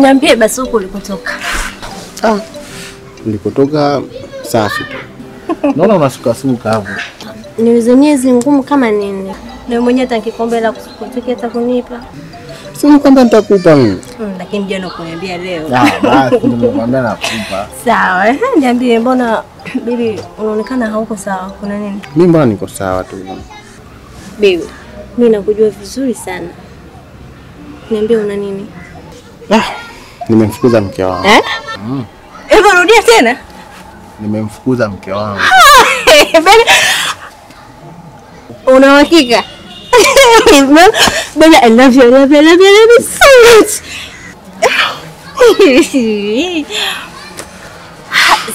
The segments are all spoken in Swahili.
Niambie basi huko ulikotoka. Ah, nilikotoka safi tu. Naona unasukasuka hapo. Ni zenyewe ngumu kama nini? Na mwenyewe hata nikikombe la kusukutuki hata kunipa. Sema kwamba nitakupa mimi. Mm, lakini jana kuniambia leo. Ah, basi nimekwambia nakupa. Sawa, eh, niambie mbona bibi unaonekana hauko sawa? Kuna nini? Mimi mbona niko sawa tu. Bibi, mimi nakujua vizuri sana. Niambie una nini? Ah, nimemfukuza mke wangu. Eh? Hebu rudia tena. Nimemfukuza mke wangu. Una uhakika? Baby, I love you, I love you, I love you, I love you so much.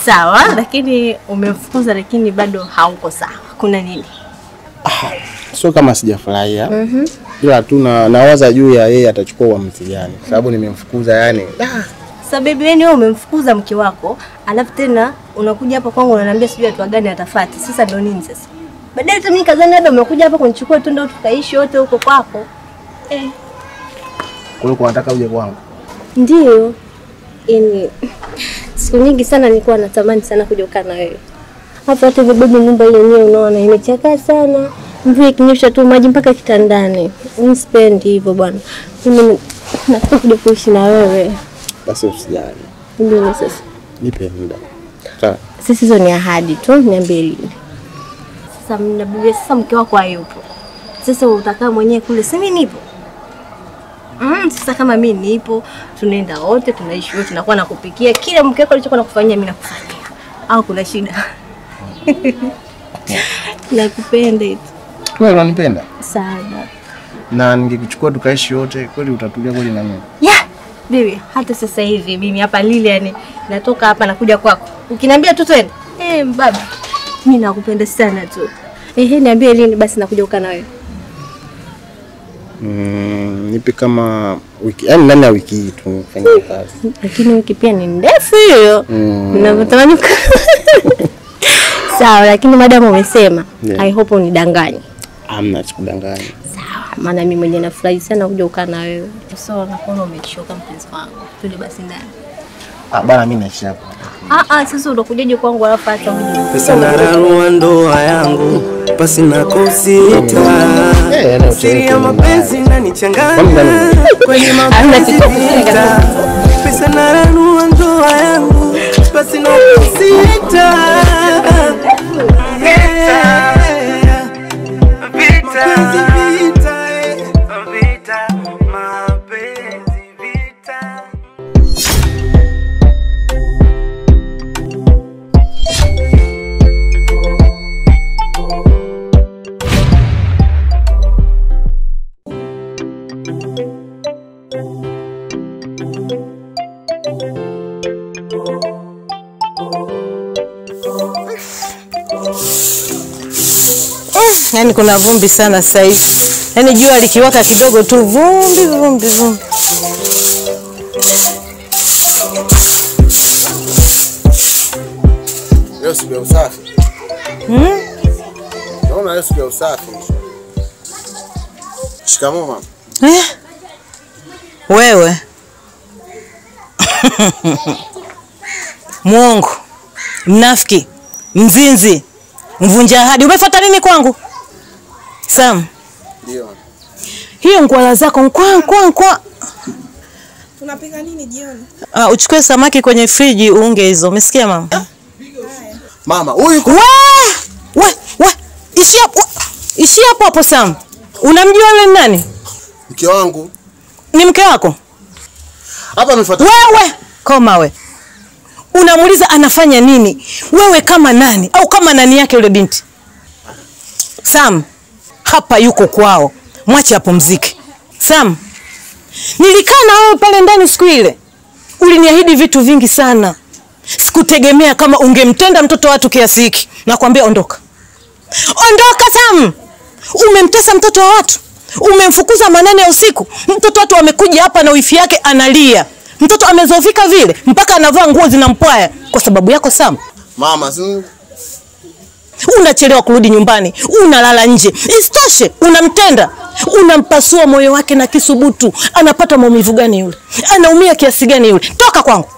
Sawa, lakini umemfukuza, lakini bado hauko sawa. Kuna nini? Ah, Sio kama sijafurahia. Mhm. Ila tu na nawaza juu ya yeye atachukua uamuzi gani. Sababu nimemfukuza yani. Ah, Sababu yani wewe umemfukuza mke wako, alafu tena unakuja hapa kwangu unaniambia sijui hatua gani atafuata. Sasa ndio nini sasa? Baadaye hata mimi kazani labda umekuja hapa kunichukua tu ndio tukaishi wote huko kwako. Eh. kwa hiyo unataka uje kwangu. Ndiyo, yani siku nyingi sana nilikuwa natamani sana kuja kukaa na wewe hapa. Hata baby, nyumba hii yenyewe unaona imechakaa sana, mvua ikinyesha tu maji mpaka kitandani. Mimi sipendi hivyo bwana, mimi nataka kuja kuishi na wewe. Basi usijali. Ndio sasa, Nipe muda. Sawa. sisi hizo ni ahadi tu, niambie lini. Sasa mnabibi, sasa mke wako hayupo, sasa utakaa mwenyewe kule, si mimi nipo Mm, sasa kama mi nipo, tunaenda wote, tunaishi wote, tunakuwa nakupikia kila mke wako alichokuwa nakufanyia mimi nakufanyia, au kuna shida? Nakupenda eti Wewe unanipenda? sana. Na ningekuchukua tukaishi wote, kweli utatulia kweli na mimi? Yeah, bibi, hata sasa hivi mimi hapa lile, yani natoka hapa nakuja kwako, ukiniambia tu twende, eh, baba, mimi nakupenda sana tu. Ehe, niambie lini basi nakuja kukaa na wewe. Mm, nipe kama wiki, yani ndani ya wiki hii tu fanya kazi. Lakini wiki pia ni ndefu hiyo. Mm. Ninavyotamani Sawa, lakini madamu umesema, Yeah. I hope unidanganye. Amna sikudanganya. Sawa, maana mimi mwenyewe nafurahi sana kuja kukaa na wewe. So nakuona umechoka mpenzi wangu. tuli basi ndani. Ah, bana mimi naishi hapa. Ah ah, sasa unakujaje kwangu alafu acha uje. pesa nararua ndoa yangu pasi na kusita Eh, siri ya mapenzi na nanichanganya Kwani kwenye mapenzi Pesa na pesa nararua ndoa yangu pasi na kusita Mapenzi kuna vumbi sana sasa hivi. Yaani jua likiwaka kidogo tu vumbi vumbi vumbi. Leo siku ya usafi. Hmm? Naona leo siku ya usafi. Shikamoo mama. Eh? Wewe. Mwongo. Mnafiki. Mzinzi. Mvunja ahadi. Umefuata nini kwangu? Sam, Ndio. hiyo ngwala zako nkwa nkwa nkwa. Tunapika nini jioni? Ah, uchukue samaki kwenye friji uunge hizo. Umesikia mama? Mama, huyu We! We, we, ishi hapo. Ishi hapo hapo Sam. Unamjua yule ni nani? mke wangu Ni mke wako? hapa amefuata. Wewe koma we. Unamuuliza anafanya nini? Wewe kama nani au kama nani yake yule binti? Sam, hapa yuko kwao. Mwache apumzike. Sam, nilikaa na wewe pale ndani siku ile. Uliniahidi vitu vingi sana. Sikutegemea kama ungemtenda mtoto watu kiasi hiki. Nakwambia ondoka. Ondoka Sam. Umemtesa mtoto wa watu. Umemfukuza manane ya usiku. Mtoto watu amekuja hapa na wifi yake analia. Mtoto amezofika vile mpaka anavaa nguo zinampwaya kwa sababu yako Sam. Mama, unachelewa kurudi nyumbani, unalala nje. Isitoshe unamtenda, unampasua moyo wake na kisubutu. Anapata maumivu gani yule? Anaumia kiasi gani yule? Toka kwangu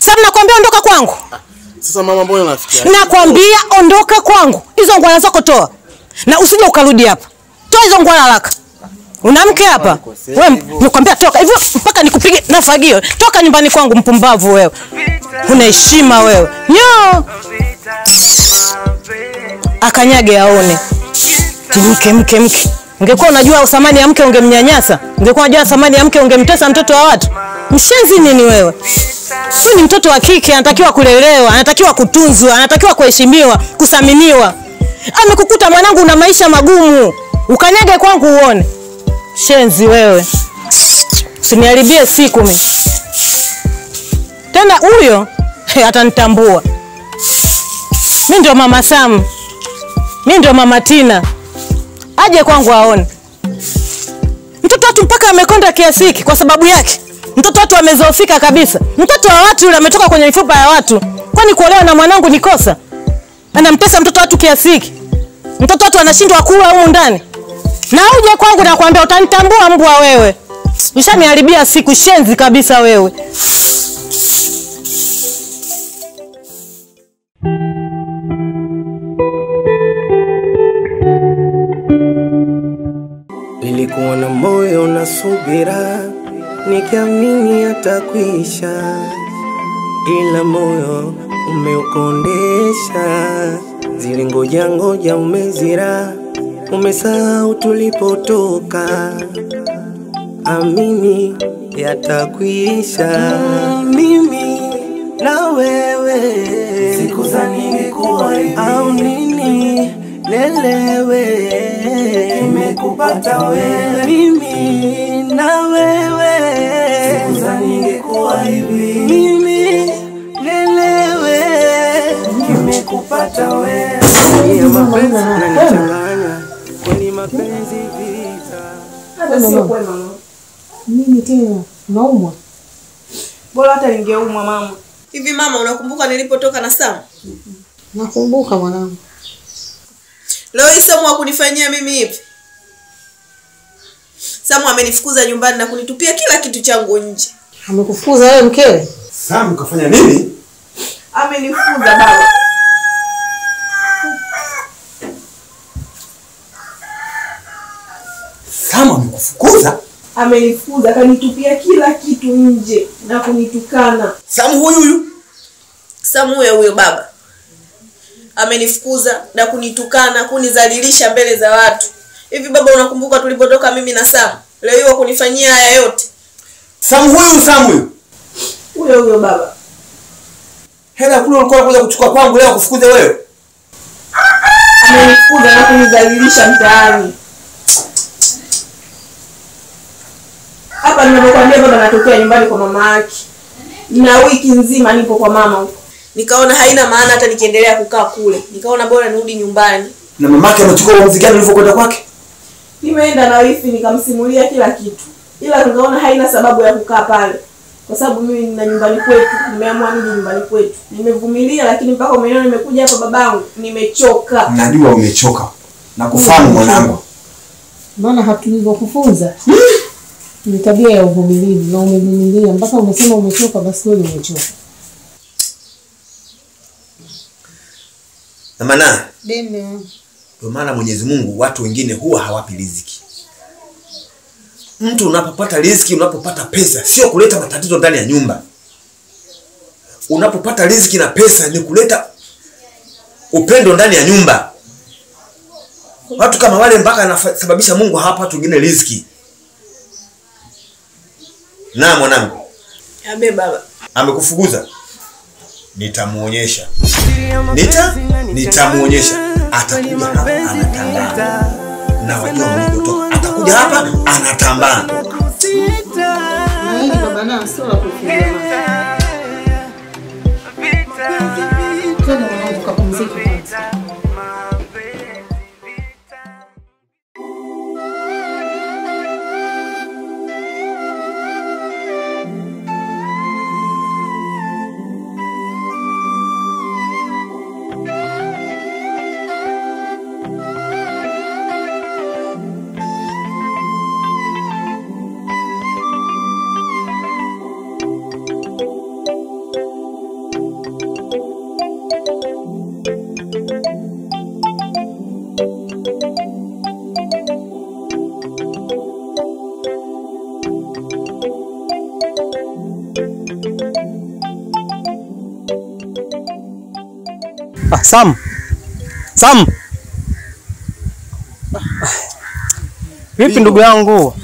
sasa, nakwambia ondoka kwangu, Sasa mama, mbona unafikia? nakwambia ondoka kwangu. Hizo ngwala zako toa, na usije ukarudi hapa. Toa hizo ngwala haraka. Una mke hapa wewe? Nikwambia toka hivyo mpaka nikupige na fagio. Toka nyumbani kwangu, mpumbavu wewe, una heshima wewe. Nyo akanyage aone mke mke mke. Ungekuwa unajua thamani ya mke ungemnyanyasa. Ungekuwa unajua thamani ya mke ungemtesa mtoto wa watu. Mshenzi nini wewe? Huyu ni mtoto wa kike, anatakiwa kulelewa, anatakiwa kutunzwa, anatakiwa kuheshimiwa, kuthaminiwa. Amekukuta mwanangu una maisha magumu, ukanyage kwangu uone. Shenzi wewe, usiniharibie siku mimi tena. Huyo atanitambua mi ndio mama Sam, mi ndio mama Tina, aje kwangu aone. Mtoto watu mpaka amekonda kiasi hiki kwa sababu yake. Mtoto watu amezoofika kabisa. Mtoto wa watu yule ametoka kwenye mifupa ya watu. Kwani kuolewa na mwanangu ni kosa? Anamtesa mtoto watu kiasi hiki. Mtoto watu anashindwa kula humu ndani. Na uje kwangu na kwambia utanitambua mbwa wewe. Ushaniharibia siku shenzi kabisa wewe. Nilikuwa na moyo na subira, nikiamini atakwisha, ila moyo umeukondesha. Zile ngoja ngoja umezira, umesahau tulipotoka. Amini yatakwisha. Mimi na wewe. Siku za ningekuwa hivi. Au nini? Lelewe. Imekupata wewe. Mimi na wewe. Siku za ningekuwa hivi. Mimi lelewe. Imekupata wewe. Ya mapenzi nanichanganya kwani mapenzi vita Nini tena? Unaumwa? Bora hata ningeumwa mama. Hivi mama, unakumbuka nilipotoka na Sam? Nakumbuka mwanangu. Leo hii Samu hakunifanyia mimi hivi. Samu amenifukuza nyumbani na kunitupia kila kitu changu nje. Amekufukuza wewe mkewe? Samu kafanya nini? Amenifukuza baba. Samu amekufukuza? Amenifukuza, akanitupia kila kitu nje na kunitukana. Samu huyu huyu? Samu huyo huyo baba amenifukuza na kunitukana, kunizalilisha mbele za watu. Hivi baba, unakumbuka tulipotoka mimi na Samu? Leo hiyo kunifanyia haya yote. Samu huyu Samu huyu? Huyo huyo baba Hela kule ulikuwa unakuja kuchukua kwangu leo kufukuza wewe? amenifukuza na kunizalilisha mtaani. Hapa ninapokuambia baba, natokea nyumbani kwa mama yake, na wiki nzima nipo kwa mama huko. Nikaona haina maana hata nikiendelea kukaa kule, nikaona bora nirudi nyumbani. Na mamake amechukua uamuzi gani ulivyokwenda kwake? Nimeenda na wifi nikamsimulia kila kitu, ila nikaona haina sababu ya kukaa pale, kwa sababu mimi nina nyumbani kwetu, nimeamua nije nyumbani kwetu. Nimevumilia, lakini mpaka umeniona nimekuja hapa babangu, nimechoka. Najua umechoka. Na kufahamu mwanangu. Maana hatulivyokufunza ni tabia ya uvumilivu na umevumilia mpaka umesema umechoka, basi wewe umechoka. Na maana ndio maana Mwenyezi Mungu watu wengine huwa hawapi riziki. Mtu unapopata riziki, unapopata pesa, sio kuleta matatizo ndani ya nyumba. Unapopata riziki na pesa ni kuleta upendo ndani ya nyumba. Watu kama wale mpaka anasababisha Mungu hawapa watu wengine riziki. Na mwanangu. Yabe baba, amekufukuza, nitamuonyesha. Nita? Nitamuonyesha. Atakuja hapa anatambaa. na wajua mlikotoka atakuja hapa anatambaa. Na hili baba? Na sio la kufikiria. Twende Sam. Sam. Vipi ndugu yangu?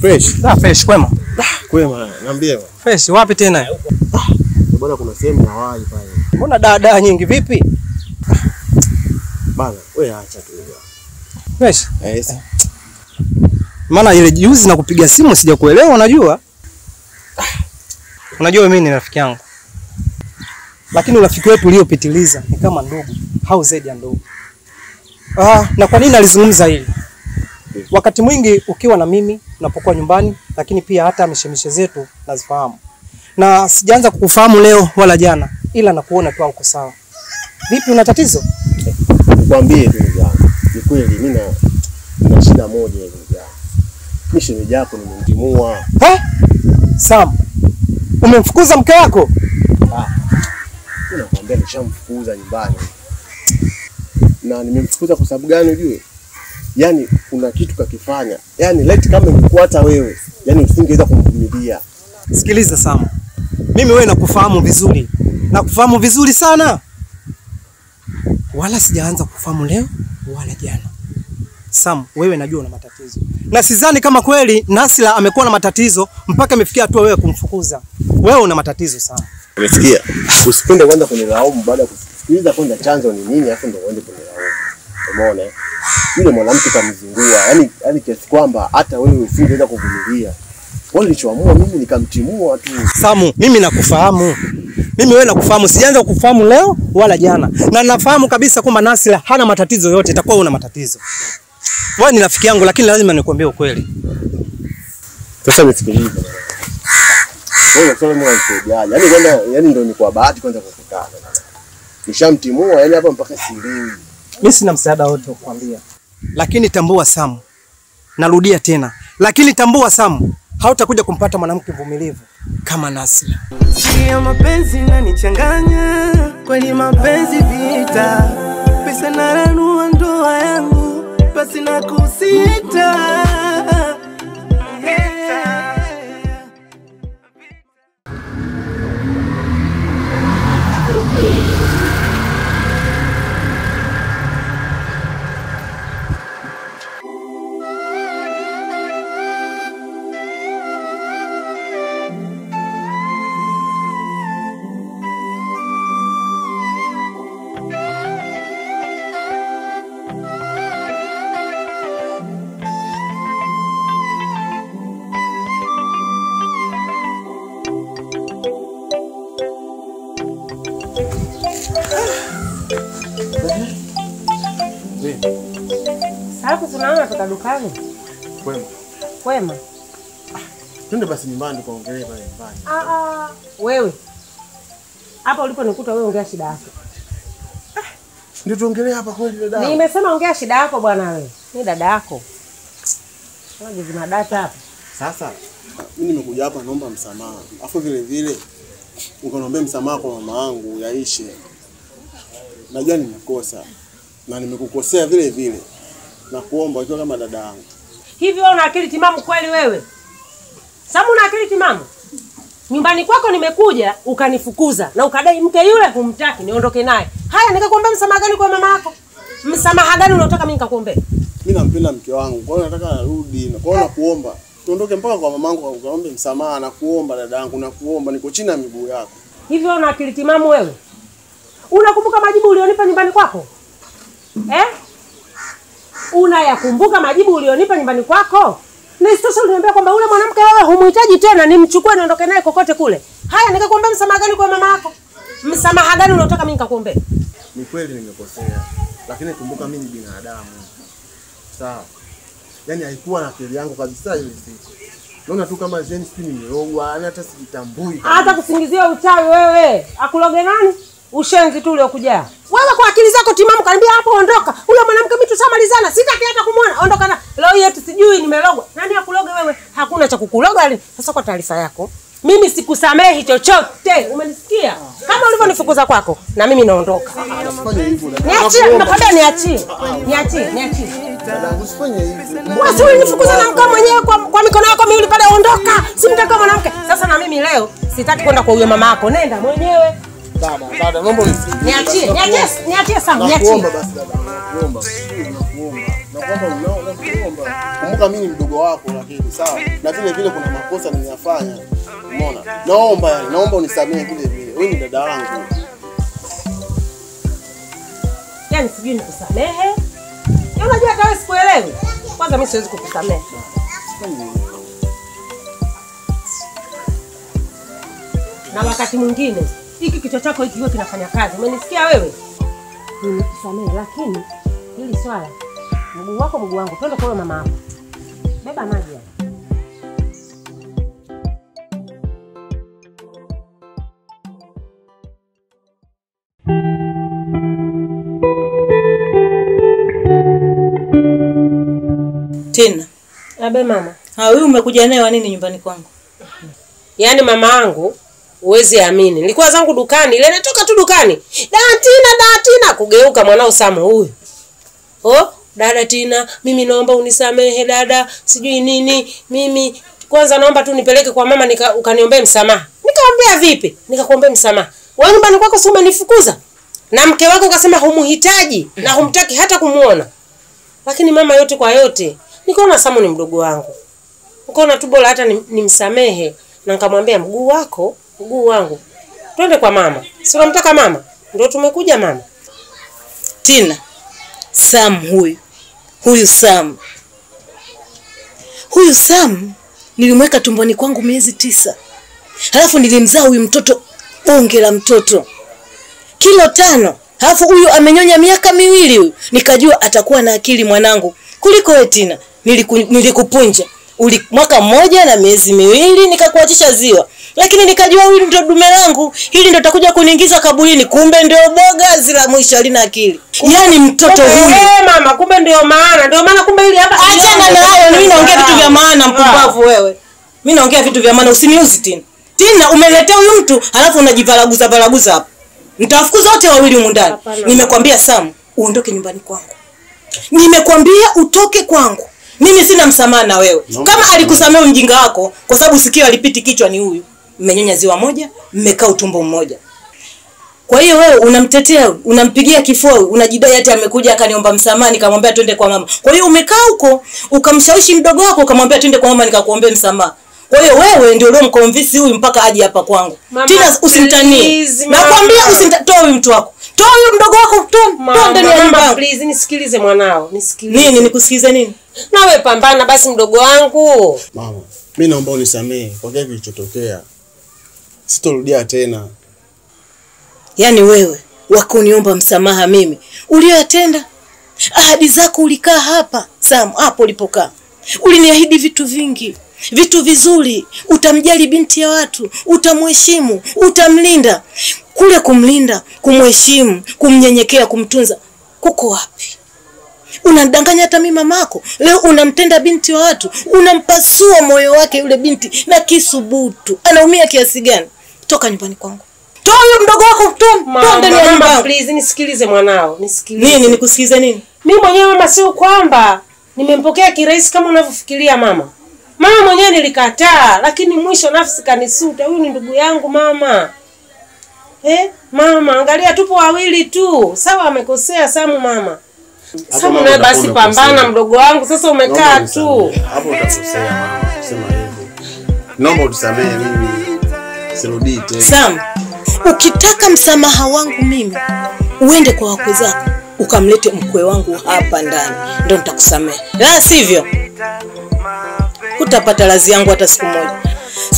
Fresh. Da, fresh kwema. Kwema, niambie. Fresh wapi tena? Bwana kuna sehemu ya wali pale. Mbona dada nyingi vipi? Bana, wewe acha tu. Fresh. Yes. Maana ile juzi na kupiga simu sijakuelewa unajua? Unajua mimi ni rafiki yangu. Lakini urafiki wetu uliopitiliza ni kama ndugu au zaidi ya ndugu. Ah, na kwa nini alizungumza hili? Wakati mwingi ukiwa na mimi unapokuwa nyumbani, lakini pia hata mishemishe zetu nazifahamu. Na sijaanza kukufahamu leo wala jana, ila nakuona tu uko sawa. Vipi, una tatizo? Nikwambie tu ndugu. Ni kweli mimi na shida moja hivi ndugu. Mimi shemeji yako nimemtimua. Eh? Sam, umemfukuza mke wako? Mimi nakwambia nishamfukuza nyumbani. Na nimemfukuza kwa sababu gani ujue? Yaani kuna kitu kakifanya. Yaani light kama ingekuwa hata wewe, yaani usingeweza kumvumilia. Sikiliza Sam, mimi wewe nakufahamu vizuri, nakufahamu vizuri sana, wala sijaanza kufahamu leo wala jana. Sam, wewe najua una matatizo, na sidhani kama kweli Nasila amekuwa na matatizo mpaka imefikia hatua wewe kumfukuza. Wewe una matatizo sana. Umesikia? Usipende kwanza kunilaumu baada ya kusikiliza kwanza chanzo ni nini, afu ndio uende kunilaumu. Umeona? eh? Yule mwanamke kamzingua, yani yani kiasi kwamba hata wewe usingeweza kuvumilia. Wale nilichoamua mimi nikamtimua tu. Samu, mimi nakufahamu. Mimi wewe nakufahamu, sijaanza kufahamu leo wala jana, na nafahamu kabisa kwamba Nasila hana matatizo yote, itakuwa una matatizo. Wewe ni rafiki yangu, lakini lazima nikwambie ukweli. Sasa nisikilize. Wewe unasema mimi nisaidiaje? Yaani kwanza yani ndio ni kwa bahati kwanza kukutana. Nishamtimua yaani hapa mpaka sielewi. Mimi sina msaada wote wa kukwambia, lakini tambua Samu, narudia tena, lakini tambua Samu, hautakuja kumpata mwanamke mvumilivu kama Nasila. Sio mapenzi nanichanganya, kweli mapenzi vita, pesa naranua ndoa yangu, basi na kusita Alafu naona toka dukani. Kwema. Kwema. Twende basi nyumbani tukaongelee pale nyumbani. Ah ah. Wewe. Hapa ulipo nikuta wewe ongea shida yako. Ndio tuongelee hapa kweli dada. Nimesema ongea shida yako bwana wewe. Ni dada yako. Unaje zina data hapa? Sasa mimi nimekuja hapa naomba msamaha. Afu vile vile ukaniombe msamaha kwa mama yangu yaishe. Najua nimekosa na nimekukosea vile vile. Na kuomba ukiwa kama dada yangu. Hivi wewe una akili timamu kweli wewe? Samu una akili timamu? Nyumbani kwako nimekuja ukanifukuza na ukadai mke yule humtaki niondoke naye. Haya nikakuombea msamaha gani kwa mama yako? Msamaha gani unaotaka mimi nikakuombe? Mimi nampenda mke wangu. Kwa hiyo nataka arudi. Na kwa hiyo nakuomba tuondoke mpaka kwa mamangu ukaombe msamaha na kuomba dada yangu na kuomba niko chini ya miguu yako. Hivi wewe una akili timamu wewe? Unakumbuka majibu ulionipa nyumbani kwako? Eh? Unayakumbuka majibu ulionipa nyumbani kwako? Na isitoshe uliniambia kwamba ule mwanamke wewe humhitaji tena, nimchukue niondoke naye kokote kule. Haya, nikakuombea msamaha gani kwa mama yako? Msamaha gani unaotaka mimi nikakuombe? Ni kweli nimekosea. Lakini kumbuka mimi ni binadamu. Sawa. Yaani haikuwa na akili yangu kabisa ile siku. Naona tu kama Zen sijui nimerogwa, yaani hata sijitambui. Hata kusingizia uchawi wewe. Akuloge nani? Ushenzi tu uliokuja. Wewe kwa akili zako timamu kaniambia hapo ondoka. Ule mwanamke mimi tushamalizana. Sitaki hata kumuona. Ondoka na. Leo yetu sijui nimelogwa. Nani akuloge wewe? Hakuna cha kukuloga. ali- Sasa kwa taarifa yako, mimi sikusamehi chochote. Umenisikia? Kama ulivyonifukuza kwako na mimi naondoka. Niachie, nakwambia niachie. Niachie, niachie. Usifanye hivyo. Wewe ulinifukuza na mkao mwenyewe kwa, kwa mikono yako miwili pale, ondoka. Simtaka mwanamke. Sasa na mimi leo sitaki kwenda kwa huyo mama yako. Nenda mwenyewe. Dada, dada, naomba unisikilize. Niachie, niachie, niachie sana, niachie. Nakuomba basi dada, nakuomba. Nakuomba. Nakuomba, nakuomba. Kumbuka mimi ni mdogo wako lakini sawa. Na vile vile kuna makosa nimeyafanya. Umeona? Naomba yani, naomba unisamehe vile vile. Wewe ni dada wangu. Yaani sijui nikusamehe. Ya unajua hata wewe sikuelewi. Kwanza mimi siwezi kukusamehe. Na wakati mwingine hiki kichwa chako hiki kiwe kinafanya kazi. Umenisikia wewe? Nimekusamehe lakini hili swala mguu wako mguu wangu. Twende kwa mama hapo. Beba maji. Tena Abe mama. ah, huyu umekuja naye wa nini nyumbani kwangu? Yaani mama yangu uwezi amini, nilikuwa zangu dukani, ile natoka tu dukani, Datina, Datina, kugeuka mwanao Samu huyu. Oh, dada Tina, mimi naomba unisamehe dada, sijui nini, mimi kwanza naomba tu nipeleke kwa mama nika, ukaniombee msamaha. Nikamwambia vipi? Nikakuombea msamaha. Wewe nyumbani kwako si umenifukuza? Na mke wako ukasema humhitaji na humtaki hata kumuona. Lakini mama, yote kwa yote, nikaona Samu ni mdogo wangu ukaona tu bora hata nimsamehe na nikamwambia mguu wako mguu wangu. Twende kwa mama. Si unamtaka mama? Ndio tumekuja mama. Tina, Sam huyu. Huyu Sam. Huyu Sam nilimweka tumboni kwangu miezi tisa, halafu nilimzaa huyu mtoto bonge la mtoto. Kilo tano, halafu huyu amenyonya miaka miwili huyu, nikajua atakuwa na akili mwanangu. Kuliko wewe Tina. Niliku, nilikupunja. Uli mwaka mmoja na miezi miwili nikakuachisha ziwa, lakini nikajua huyu ndio dume langu, hili ndio takuja kuniingiza kaburini, kumbe ndio boga zila mwisho halina akili. Yaani mtoto huyu Eh, mama kumbe ndio maana ndio maana kumbe hili hapa Achana na hayo, mimi naongea vitu vya maana, mpumbavu wewe. Mimi naongea vitu vya maana, usiniuzi tena tena. umeletea huyu mtu halafu unajivalaguza valaguza hapa. Nitawafukuza wote wawili humu ndani. Nimekwambia Sam, uondoke nyumbani kwangu. Nimekwambia utoke kwangu. Mimi sina msamaha na wewe. Kama alikusamea mjinga wako kwa sababu sikio alipiti kichwa ni huyu. Mmenyonya ziwa moja, mmekaa utumbo mmoja. Kwa hiyo wewe unamtetea, unampigia kifua, unajidai hata amekuja akaniomba msamaha nikamwambia twende kwa mama. Kwa hiyo umekaa huko ukamshawishi mdogo wako ukamwambia twende kwa mama nikakuombea msamaha. Kwa hiyo wewe ndio leo mkonvinsi huyu mpaka aje hapa kwangu. Tena usimtanie. Nakwambia usimtoa huyu mtu wako. Toa huyu mdogo wako, toa toa ndani ya nyumba. mama please nisikilize mwanao nisikilize Nini nikusikize nini? nawe pambana basi mdogo wangu Mama, mimi naomba unisamehe kwa kile kilichotokea. Sitorudia tena. Yaani wewe wakuniomba msamaha mimi ulioyatenda, ahadi zako ulikaa hapa Sam, hapo ulipokaa uliniahidi vitu vingi, vitu vizuri, utamjali binti ya watu, utamheshimu, utamlinda. Kule kumlinda, kumheshimu, kumnyenyekea, kumtunza, kuko wapi? Unadanganya hata mimi mamako. Leo unamtenda binti wa watu, unampasua moyo wake yule binti na kisubutu. Anaumia kiasi gani? Toka nyumbani kwangu. Toa huyo mdogo wako, toa toa ndani ya nyumba. mama please nisikilize mwanao nisikilize Nini nikusikilize nini? mimi mwenyewe mama sio kwamba nimempokea kirahisi kama unavyofikiria mama mama mwenyewe nilikataa lakini mwisho nafsi kanisuta huyu ni ndugu yangu mama eh mama angalia tupo wawili tu sawa amekosea samu mama samu nawe basi pambana mdogo wangu sasa umekaa tu. Hapo utakosea mama, kusema hivyo. Naomba utusamehe mimi. Sirudii tena. Sam, ukitaka msamaha wangu mimi uende kwa wakwe zako ukamlete mkwe wangu hapa ndani, ndo nitakusamehe. La sivyo hutapata razi yangu hata siku moja.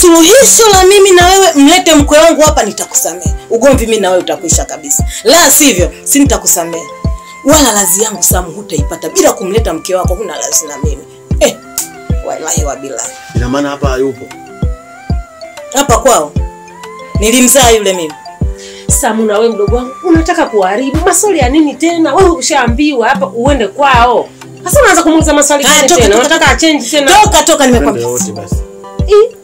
Suluhisho la mimi na wewe, mlete mkwe wangu hapa, nitakusamehe. Ugomvi mimi na wewe utakwisha kabisa. La sivyo, si nitakusamehe wala lazi yangu Sam hutaipata bila kumleta mke wako. Huna lazi na mimi eh, wallahi wa bilahi. Ina maana hapa hayupo. Hapa kwao nilimzaa yule mimi samu na wewe mdogo wangu unataka kuharibu maswali ya nini tena wewe ushaambiwa hapa uende kwao sasa unaanza kumuuliza maswali gani toka, tena toka, unataka achange tena toka toka, nimekwambia wote basi. Eh,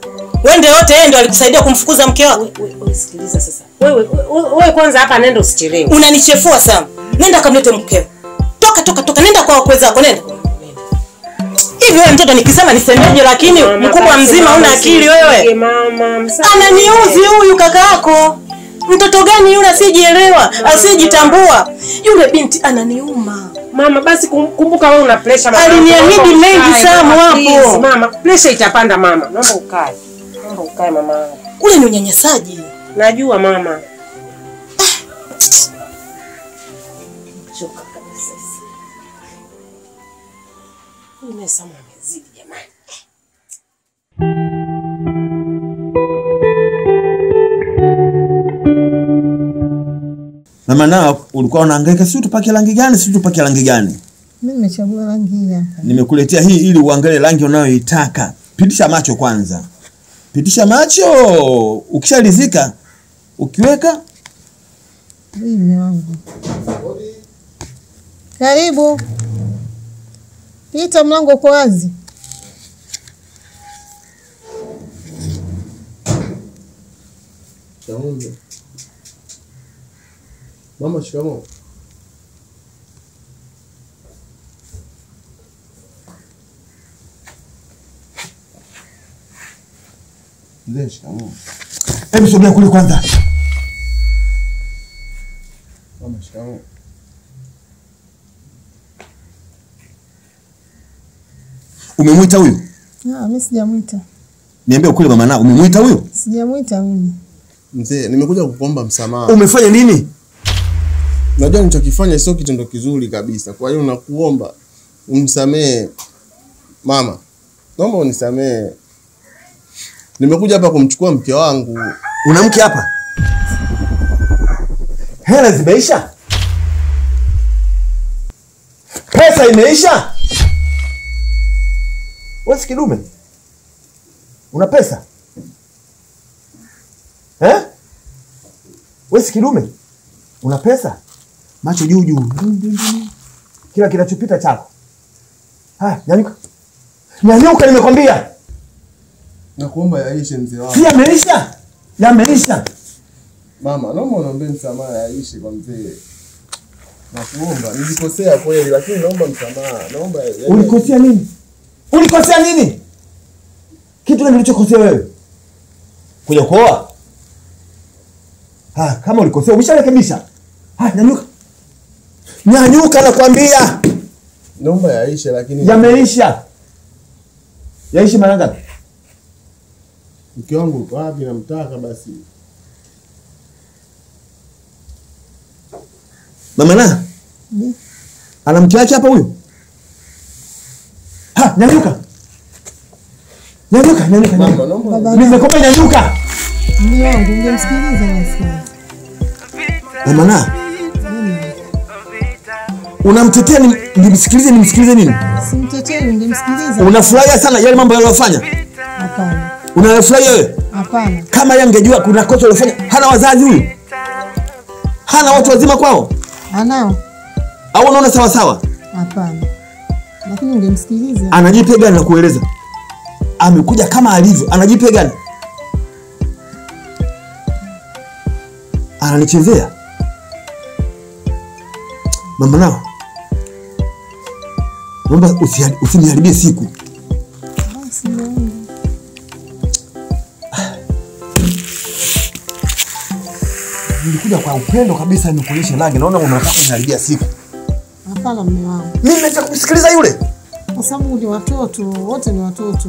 wende wote. Yeye ndo alikusaidia kumfukuza mke wako. sikiliza sasa wewe wewe wewe kwanza hapa nenda usichelewe Unanichefua sana. Nenda kamlete mkeo. Toka toka toka, nenda kwa wakwe zako, nenda. Hivi wewe mtoto nikisema nisemeje, lakini mkubwa mzima una akili wewe. Ananiuzi huyu kaka yako. Mtoto gani yule asijielewa asiyejitambua? Yule binti ananiuma. Mama basi kumbuka wewe una pressure mama. Aliniahidi mengi sana hapo. Mama, pressure itapanda mama. Naomba ukae. Naomba ukae mama. Ule ni unyanyasaji. Najua mama. Samu amezidi jamani. Mama nao ulikuwa unahangaika, si tupake rangi gani, si tupake rangi gani? Mimi nimechagua rangi hii hapa. Nimekuletea hii ili uangalie rangi unayoitaka. Pitisha macho kwanza, pitisha macho. Ukishalizika ukiweka Hii ni wangu. Karibu. Pita, mlango uko wazi. Mama, shikamoo. Mzee, shikamoo. hebu sogea kule kwanza. Mama, shikamoo. Umemwita huyu? Ah, mimi sijamwita. Niambie ukweli mama, na umemwita huyu? Sijamwita mimi. Mzee, nimekuja kukuomba msamaha. Umefanya nini? Najua nilichokifanya sio kitendo kizuri kabisa. Kwa hiyo nakuomba umsamee mama. Naomba unisamee. Nimekuja hapa kumchukua mke wangu. Una mke hapa? Hela zimeisha? Pesa imeisha? Wewe si kidume? Una pesa? Eh? Wewe si kidume? Una pesa? Macho juu juu. Kila kinachopita chako. Haya, nyanyuka. Nyanyuka nimekwambia. Nakuomba yaishe mzee wangu. Si yameisha? Yameisha. Mama, naomba uniombe msamaha yaishe kwa mzee. Nakuomba, nilikosea kweli lakini naomba msamaha. Naomba. Ulikosea nini? Ulikosea nini? Kitu gani ulichokosea wewe? Kuja kuoa? Ah, kama ulikosea umesharekebisha. Ah, nyanyuka. Nyanyuka nakwambia. Naomba yaishe lakini Yameisha. Yaishi mara ngapi? mke wangu uko wapi? Namtaka basi. Mama na? Ana mke wake hapa huyu? Ha, nyanyuka. Nyanyuka, nyanyuka, Mama, nyanyuka. mume ungemsikiliza nasikia. Mama na? Unamtetea ni- nimsikilize nimsikilize nini? Simtetei, ungemsikiliza. Unafurahia sana yale mambo aliyofanya? Hapana. Unafurahia wewe? Hapana. Kama yeye angejua kuna kosa aliyofanya, hana wazazi huyu? Hana watu wazima kwao? Anao? Au unaona sawa sawa? Hapana. Lakini ungemsikiliza. Anajipe gani na kueleza? Amekuja kama alivyo, anajipe gani? Ananichezea. Mama nao. Naomba usi- usiniharibie siku. Nilikuja kwa upendo kabisa nikuonyeshe rangi. Naona unataka kuniharibia siku. Hapana mume wangu. Mimi nataka kumsikiliza yule. Kwa sababu ni watoto, wote ni watoto.